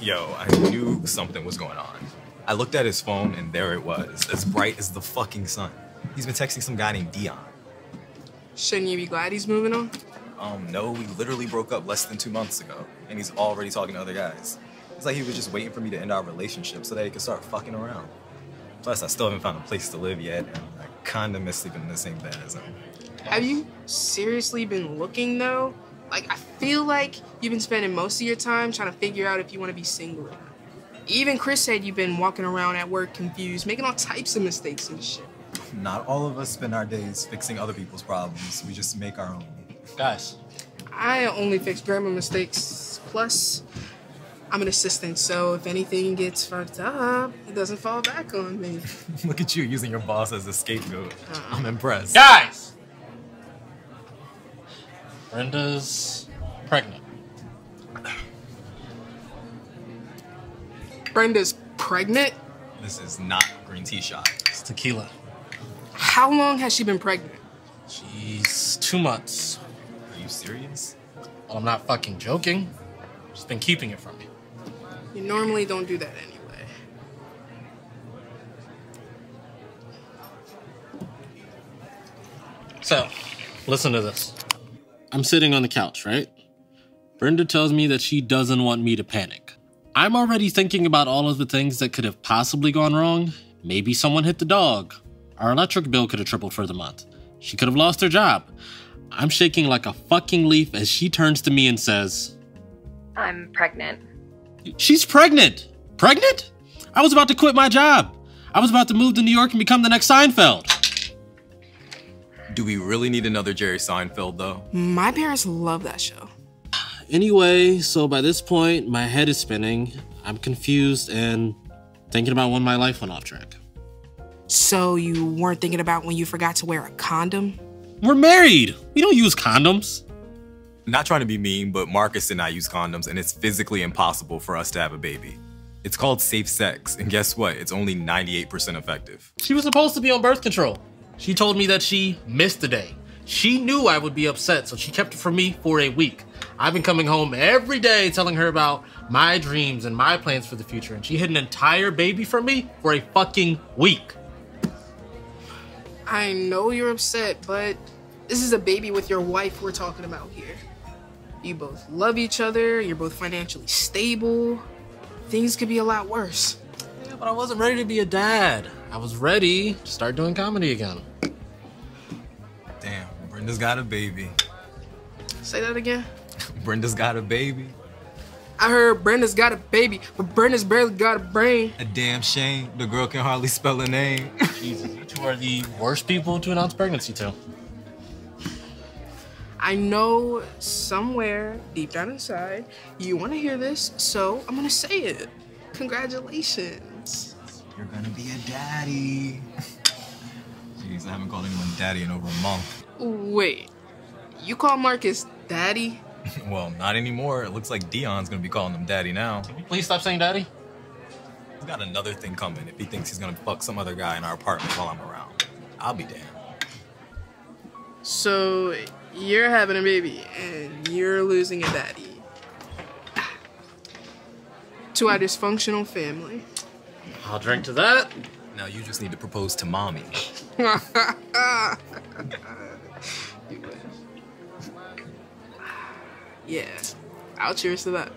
Yo, I knew something was going on. I looked at his phone and there it was, as bright as the fucking sun. He's been texting some guy named Dion. Shouldn't you be glad he's moving on? Um, no, we literally broke up less than two months ago, and he's already talking to other guys. It's like he was just waiting for me to end our relationship so that he could start fucking around. Plus, I still haven't found a place to live yet, and I kinda miss sleeping in the same bed as him. Have you seriously been looking though? Like, I feel like you've been spending most of your time trying to figure out if you want to be single or not. Even Chris said you've been walking around at work confused, making all types of mistakes and shit. Not all of us spend our days fixing other people's problems. We just make our own. Guys, I only fix grammar mistakes. Plus, I'm an assistant, so if anything gets fucked up, it doesn't fall back on me. Look at you using your boss as a scapegoat. Uh-uh. I'm impressed. guys! Brenda's pregnant. Brenda's pregnant? This is not green tea shot. It's tequila. How long has she been pregnant? She's two months. Are you serious? Well, I'm not fucking joking. She's been keeping it from me. You normally don't do that anyway. So, listen to this. I'm sitting on the couch, right? Brenda tells me that she doesn't want me to panic. I'm already thinking about all of the things that could have possibly gone wrong. Maybe someone hit the dog. Our electric bill could have tripled for the month. She could have lost her job. I'm shaking like a fucking leaf as she turns to me and says, I'm pregnant. She's pregnant! Pregnant? I was about to quit my job. I was about to move to New York and become the next Seinfeld. Do we really need another Jerry Seinfeld, though? My parents love that show. Anyway, so by this point, my head is spinning. I'm confused and thinking about when my life went off track. So you weren't thinking about when you forgot to wear a condom? We're married. We don't use condoms. Not trying to be mean, but Marcus and I use condoms, and it's physically impossible for us to have a baby. It's called safe sex, and guess what? It's only 98% effective. She was supposed to be on birth control. She told me that she missed the day. She knew I would be upset, so she kept it from me for a week. I've been coming home every day telling her about my dreams and my plans for the future, and she hid an entire baby from me for a fucking week. I know you're upset, but this is a baby with your wife we're talking about here. You both love each other, you're both financially stable. Things could be a lot worse. Yeah, but I wasn't ready to be a dad. I was ready to start doing comedy again. Damn, Brenda's got a baby. Say that again. Brenda's got a baby. I heard Brenda's got a baby, but Brenda's barely got a brain. A damn shame. The girl can hardly spell a name. Jesus, you two are the worst people to announce pregnancy to. I know somewhere deep down inside you want to hear this, so I'm gonna say it. Congratulations. You're gonna be a daddy. Jeez, I haven't called anyone daddy in over a month. Wait, you call Marcus daddy? well, not anymore. It looks like Dion's gonna be calling him daddy now. Can you please stop saying daddy? He's got another thing coming if he thinks he's gonna fuck some other guy in our apartment while I'm around. I'll be damned. So you're having a baby and you're losing a daddy. To our dysfunctional family. I'll drink to that. Now you just need to propose to mommy. You wish. Yeah, I'll cheers to that.